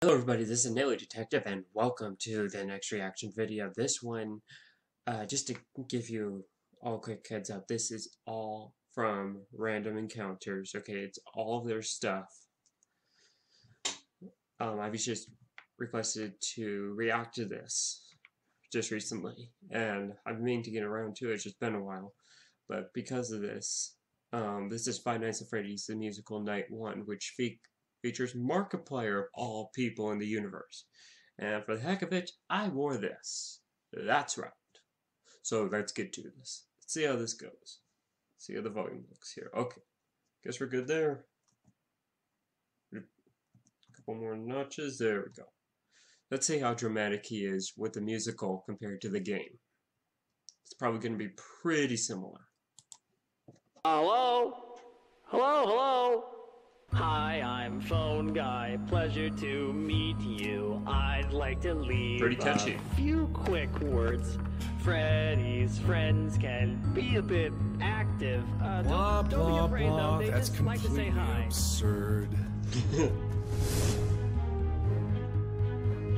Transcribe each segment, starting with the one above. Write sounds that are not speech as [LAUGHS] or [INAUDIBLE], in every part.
Hello everybody, this is Naley Detective and welcome to the next reaction video. This one, uh, just to give you all quick heads up, this is all from Random Encounters, okay? It's all their stuff. Um, I've just requested to react to this just recently, and I've been meaning to get around to it, it's just been a while. But because of this, um, this is Five Nights at Freddy's The Musical Night 1, which fe features Markiplier of all people in the universe. And for the heck of it, I wore this. That's right. So let's get to this. Let's see how this goes. Let's See how the volume looks here. Okay. Guess we're good there. A couple more notches. There we go. Let's see how dramatic he is with the musical compared to the game. It's probably going to be pretty similar. Hello? Hello, hello? Hi, I'm Phone Guy. Pleasure to meet you. I'd like to leave Pretty catchy. a few quick words. Freddy's friends can be a bit active. Uh, Blah, don't, don't blah, be afraid blah. though. They That's just like to say completely hi. absurd. [LAUGHS]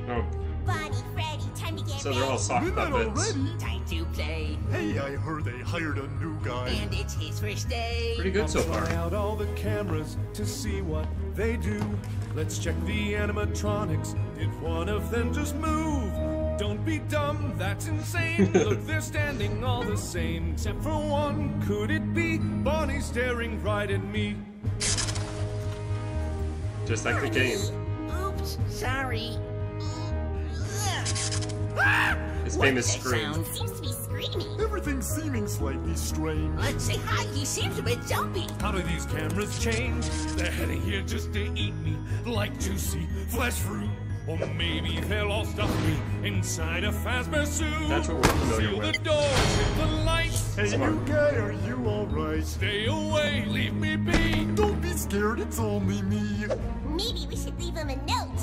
Oh, so they're all sock We're puppets. Time to play, Hey, I heard they hired a new guy. and it's his first day. Pretty good so far. Try out all the cameras to see what they do. Let's check the animatronics. Did one of them just move? Don't be dumb, that's insane. [LAUGHS] Look, they're standing all the same, except for one. Could it be Bonnie staring right at me? Just like the game. Oops, sorry. His What famous scream. sound? Seems to be screaming. Everything's seeming slightly strange. Let's say hi. He seems a bit jumpy. How do these cameras change? They're heading here just to eat me, like juicy flesh fruit. Or maybe they'll all stuff me inside a Fazbear suit. That's what we're familiar Seal with. the doors, hit the lights. Hey, Smart. new guy, are you alright? Stay away, leave me be. Don't be scared, it's only me. Maybe we should leave him a note.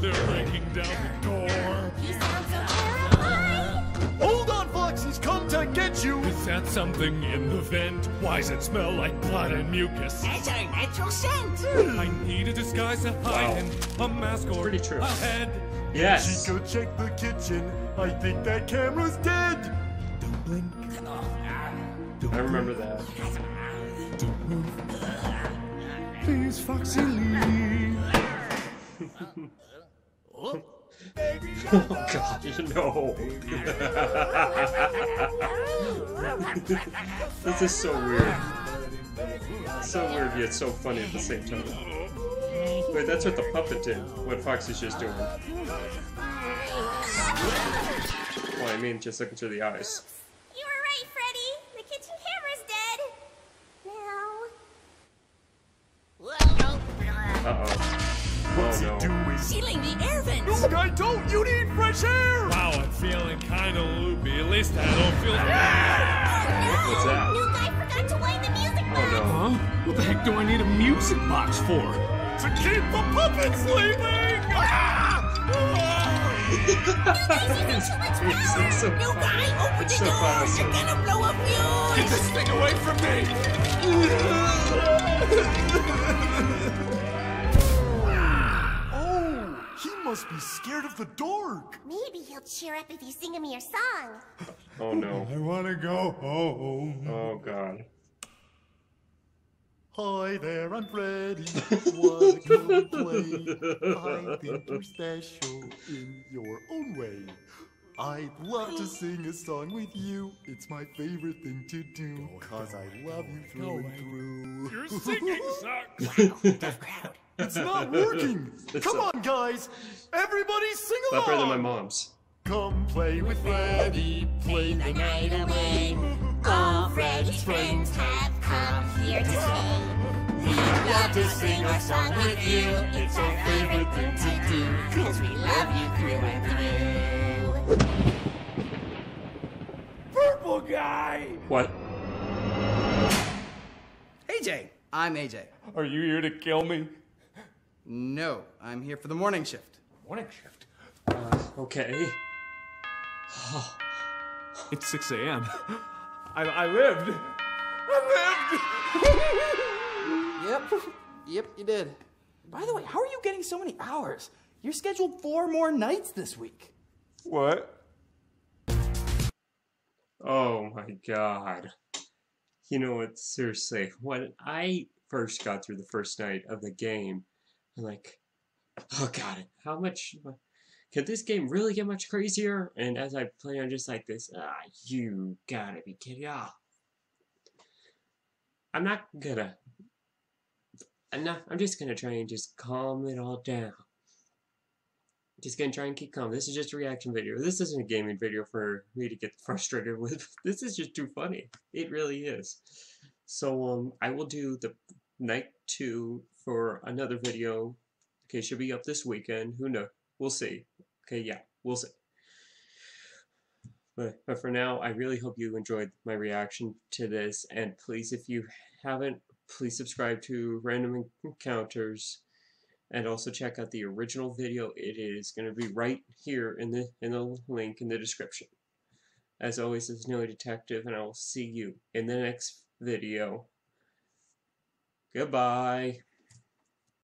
They're breaking down the door. He sounds so terrified. Hold on, Foxy's come to get you. Is that something in the vent? Why does it smell like blood and mucus? That's our natural scent. I need a disguise to hide in, a mask or Pretty true. a head. Yes. Chica, check the kitchen. I think that camera's dead. Don't blink. I remember that. Move. Please, Foxy Lee. Oh god, no. [LAUGHS] this is so weird. So weird yet so funny at the same time. Wait, that's what the puppet did, what Foxy's just doing. Well, I mean, just looking through the eyes. Air vents. Guy, don't! You need fresh air! Wow, I'm feeling kinda loopy. At least I don't feel. What's that? new guy forgot to wind the music oh, box. Oh no. Huh? What the heck do I need a music box for? To keep the puppets leaving! Ah! [LAUGHS] it's, it's so New guy, open It's the so door. promising. You're gonna blow a fuse. Get this thing away from me! [LAUGHS] must be scared of the dark. Maybe he'll cheer up if you sing him your song. Oh no. I want to go home. Oh god. Hi there, I'm Freddy. Wanna come play? I think you're special in your own way. I'd love to sing a song with you. It's my favorite thing to do. Cause I love you through and through. Your singing [LAUGHS] sucks! It's not working! It's Come a- on, guys! Everybody sing Not along! better than my mom's. Come play with Freddy, play the night away. All Freddy's friends have come here to stay. We'd love to sing our song with you. It's our favorite thing to do. Cause we love you through and through. Purple guy! What? AJ, I'm AJ. Are you here to kill me? No, I'm here for the morning shift. Morning shift. Uh, okay. [SIGHS] It's 6 a.m. I, I lived. I lived! [LAUGHS] Yep. Yep, you did. By the way, how are you getting so many hours? You're scheduled four more nights this week. What? Oh my god. You know what? Seriously, when I first got through the first night of the game, I'm like, oh god, how much. Could this game really get much crazier? And as I play, I'm just like this, ah, you gotta be kidding. Ah. I'm not gonna. I'm not. I'm just gonna try and just calm it all down. Just gonna try and keep calm. This is just a reaction video. This isn't a gaming video for me to get frustrated [LAUGHS] with. This is just too funny. It really is. So um, I will do the night two for another video. Okay, should be up this weekend. Who knows? We'll see. Okay, yeah, we'll see. But, but for now, I really hope you enjoyed my reaction to this. And please, if you haven't, please subscribe to Random Encounters and also check out the original video. It is going to be right here in the in the link in the description. As always, this is Noah Detective, and I will see you in the next video. Goodbye.